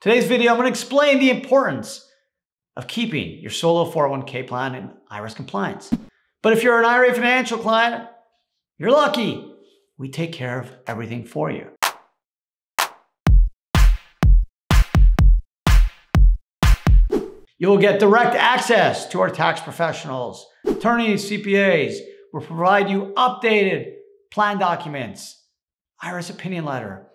Today's video, I'm gonna explain the importance of keeping your solo 401k plan in IRS compliance. But if you're an IRA financial client, you're lucky. We take care of everything for you. You will get direct access to our tax professionals, attorneys, CPAs. We'll provide you updated plan documents, IRS opinion letter.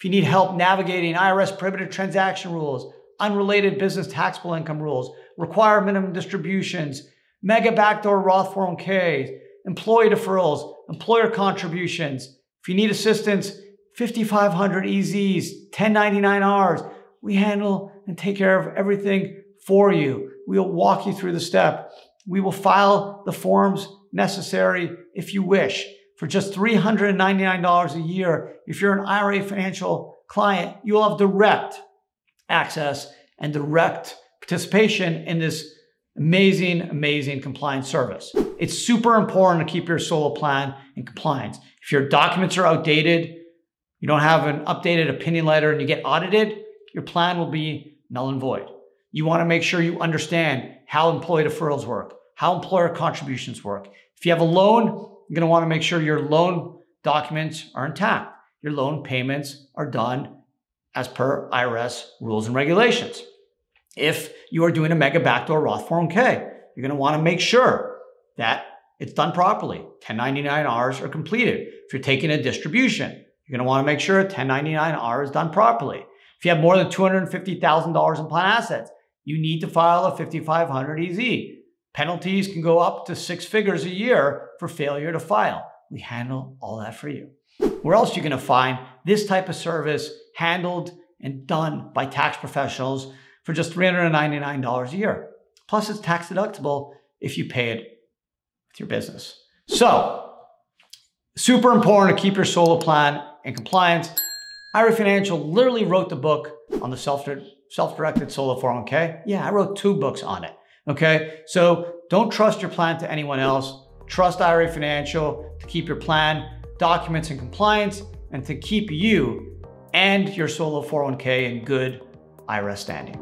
If you need help navigating IRS prohibited transaction rules, unrelated business taxable income rules, require minimum distributions, mega backdoor Roth 401ks, employee deferrals, employer contributions. If you need assistance, 5500 EZs, 1099Rs, we handle and take care of everything for you. We'll walk you through the step. We will file the forms necessary if you wish. For just $399 a year, if you're an IRA financial client, you'll have direct access and direct participation in this amazing, amazing compliance service. It's super important to keep your solo plan in compliance. If your documents are outdated, you don't have an updated opinion letter and you get audited, your plan will be null and void. You want to make sure you understand how employee deferrals work, how employer contributions work. If you have a loan, you're going to want to make sure your loan documents are intact. Your loan payments are done as per IRS rules and regulations. If you are doing a mega backdoor Roth 401k, you're going to want to make sure that it's done properly. 1099Rs are completed. If you're taking a distribution, you're going to want to make sure a 1099R is done properly. If you have more than $250,000 in plan assets, you need to file a 5500 EZ. Penalties can go up to six figures a year for failure to file. We handle all that for you. Where else are you going to find this type of service handled and done by tax professionals for just $399 a year? Plus, it's tax deductible if you pay it with your business. So, super important to keep your solo plan in compliance. IRA Financial literally wrote the book on the self self-directed solo 401k? Yeah, I wrote two books on it. Okay, so don't trust your plan to anyone else. Trust IRA Financial to keep your plan, documents in compliance, and to keep you and your solo 401k in good IRS standing.